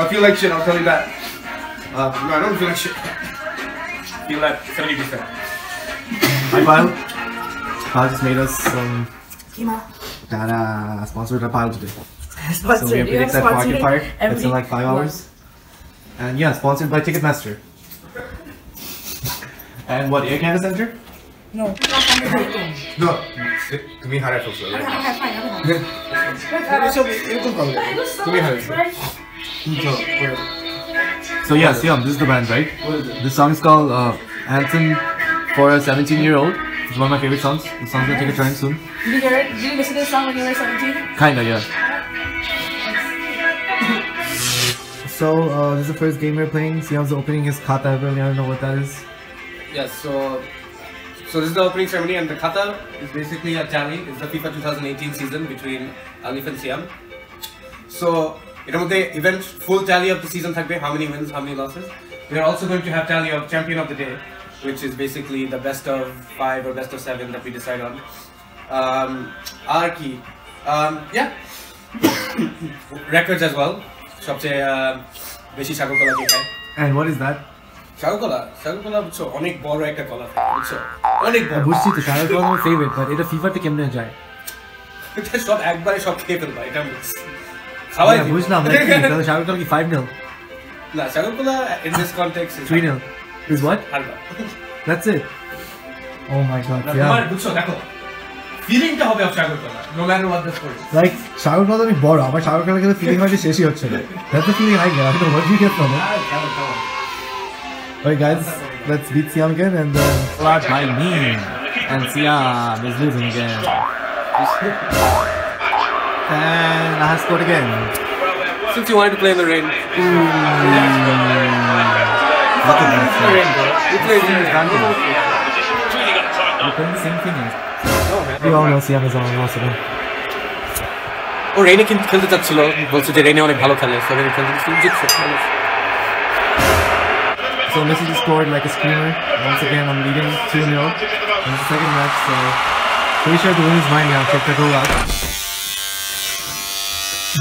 I feel like shit. I'll tell you that. Uh, no, I don't feel like shit. feel that seventy percent. Hi, Pile. Pile just made us some Dada sponsored by Pile today. Sponsored. So we have You have predicts at Market sponsored Park. It's every in like five month. hours. And yeah, sponsored by Ticketmaster. and what, Air Canada Center? No. No, to me, how I feel so. Okay, okay, fine, okay. So, এরকম করো। তুমি হারাইছো। so yeah, Siam, this is the band, right? What is it? This song is called uh, Anthem for a 17 year old. It's one of my favorite songs. The song's gonna take a turn soon. Did you hear it? Did you listen to this song when you were 17? Kinda, yeah. So, uh, this is the first game we're playing. Siam's opening his kata. Really, I don't know what that is. Yes, so so this is the opening ceremony, and the kata is basically a tally. It's the FIFA 2018 season between Alif and Siam. So এটার মধ্যে event full tally of the season থাকবে how many wins, how many losses. We are also going to have tally of champion of the day, which is basically the best of five or best of seven that we decide on. Um, আর কি um, yeah records as well. সবচেয়ে uh, বেশি সাগর কলা কে খায় And what is that? বুঝছ অনেক বড় একটা কলা বুঝছ অনেক বড় বুঝছি তো শাহরুখ খান আমার ফেভারিট বাট এটা ফিফাতে কেমনে যায় সব একবারে সব খেয়ে ফেলবা এটা খাওয়াই বুঝলাম তাহলে শাহরুখ খান কি 5 0 না Shahrukh Khan in this context 3 0 is what? হালকা that's it oh my god তোমার বুঝছ দেখো ফিলিংটা হবে Shahrukh Khan no matter what the score like Shahrukh Khan আমি বড় আমার শাহরুখ খানের কাছে ফিলিং হয় শেষই হচ্ছে না। That's the feeling I get I don't what you get from Alright guys, let's beat Siam again and then... Uh, by me! And Siam is losing again. And I have scored again. Since you wanted to play in the rain, Look at that. you played in the rain. We're playing the same thing. eh? No, man. We all know Siam is on once again. ও রেনে কিন্তু খেলতে চাচ্ছিল বলছে যে Rene অনেক ভালো খেলে সো রেনে খেলতে চাচ্ছিল জিতছে So Messi just scored like a screamer. Once again, I'm leading 2 0 in the second match. So pretty sure the win is mine now. Check the goal out. so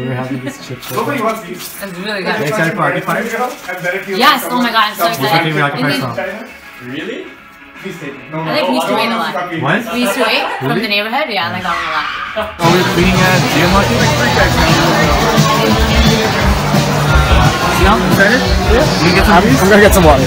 we're having this chip. Nobody wants these. It's really Are you good. excited for Arcade Fire? Yes, oh my god, I'm so What's your excited. favorite Arcade Fire This is- song? Really? Please take it. No, I like We Used to Wait a lot. What? We used to wait from the neighborhood. Yeah, I like that one a lot. Oh, we're cleaning at Geo Market? Siam, excited? Yeah. You get some juice? I'm gonna get some water.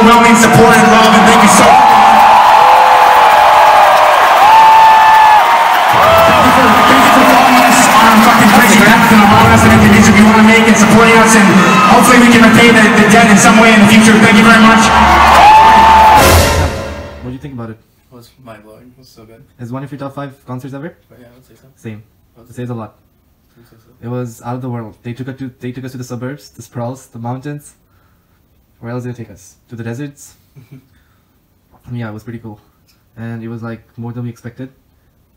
Overwhelming support and love, and thank you so Thank you for, thank you for following us on fucking crazy path and allowing us to make the music we want to make and supporting us, and hopefully we can repay the, the debt in some way in the future. Thank you very much. What do you think about it? It was mind blowing. It was so good. Is one of your top five concerts ever? But yeah, I would say so. Same. I It says a lot. say so. It was out of the world. They took us to they took us to the suburbs, the sprawls, the mountains. Where else did it take us? To the deserts. Mm-hmm. yeah, it was pretty cool, and it was like more than we expected,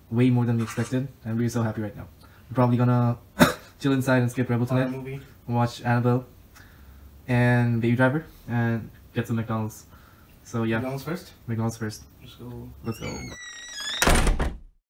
way more than we expected, and we're so happy right now. We're probably gonna chill inside and skip Rebel tonight, movie. watch Annabelle, and Baby Driver, and get some McDonald's. So yeah, McDonald's first. McDonald's first. Let's go. Let's go.